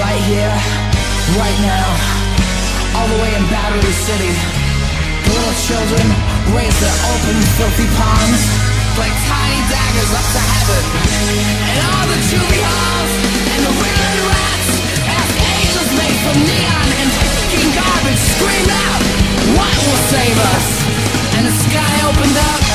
Right here, right now, all the way in Battery City, the little children raise their open, filthy palms like tiny daggers up to heaven. And all the juvie halls and the Ritalin rats ask angels made from neon and fucking garbage scream out, what will save us? And the sky opened up,